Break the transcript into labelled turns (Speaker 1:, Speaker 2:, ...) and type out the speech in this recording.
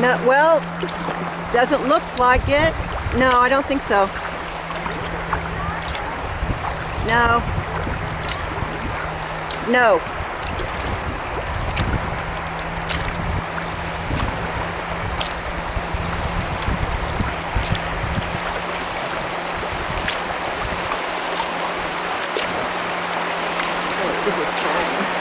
Speaker 1: No, well, doesn't look like it. No, I don't think so. No. No. This is fine.